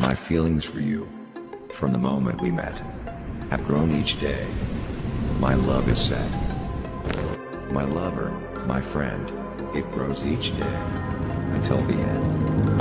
My feelings for you, from the moment we met, have grown each day. My love is set. My lover, my friend, it grows each day. Until the end.